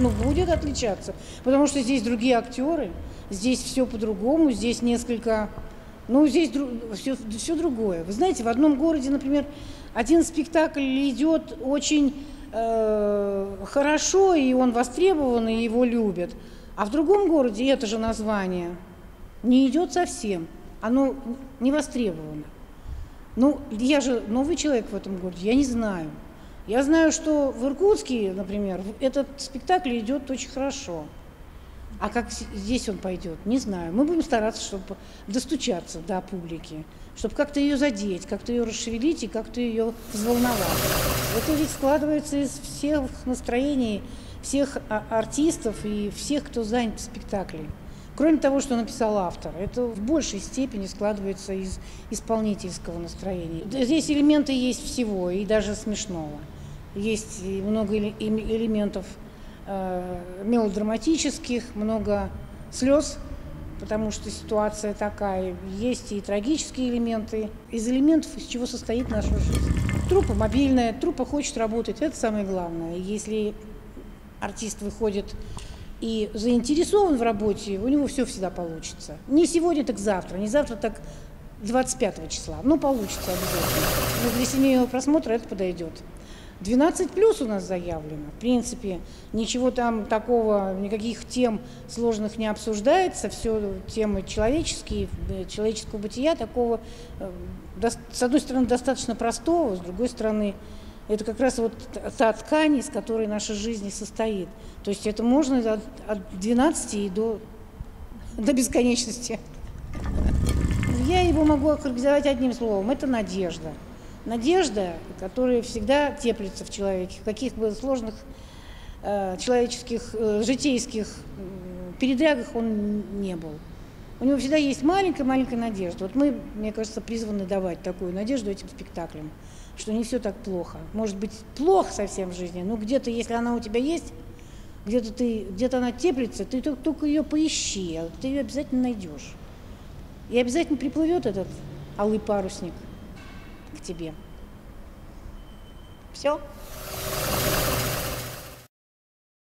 Ну, будет отличаться, потому что здесь другие актеры, здесь все по-другому, здесь несколько, ну, здесь все, все другое. Вы знаете, в одном городе, например, один спектакль идет очень э, хорошо, и он востребован, и его любят, а в другом городе это же название не идет совсем, оно не востребовано. Ну, я же новый человек в этом городе, я не знаю. Я знаю, что в Иркутске, например, этот спектакль идет очень хорошо. А как здесь он пойдет, не знаю. Мы будем стараться, чтобы достучаться до публики, чтобы как-то ее задеть, как-то ее расшевелить и как-то ее взволновать. Это ведь складывается из всех настроений всех а, артистов и всех, кто занят в спектакле. Кроме того, что написал автор, это в большей степени складывается из исполнительского настроения. Здесь элементы есть всего, и даже смешного. Есть много элементов э, мелодраматических, много слез, потому что ситуация такая. Есть и трагические элементы. Из элементов, из чего состоит наша жизнь. Трупа мобильная, трупа хочет работать, это самое главное. Если артист выходит и заинтересован в работе, у него все всегда получится. Не сегодня, так завтра, не завтра, так 25 числа. Ну, получится обязательно. Но для семейного просмотра это подойдет. 12 плюс у нас заявлено. В принципе, ничего там такого, никаких тем сложных не обсуждается. Все темы человеческие, э, человеческого бытия такого, э, с одной стороны, достаточно простого, с другой стороны, это как раз вот та ткань, из которой наша жизнь состоит. То есть это можно от, от 12 и до, до бесконечности. Я его могу охарактеризовать одним словом. Это надежда. Надежда, которая всегда теплится в человеке, в каких бы сложных э, человеческих, э, житейских передрягах он не был. У него всегда есть маленькая-маленькая надежда. Вот мы, мне кажется, призваны давать такую надежду этим спектаклям что не все так плохо. Может быть, плохо совсем в жизни, но где-то, если она у тебя есть, где-то ты, где-то она теплится, ты только, только ее поищи, а ты ее обязательно найдешь. И обязательно приплывет этот алый парусник к тебе. Все?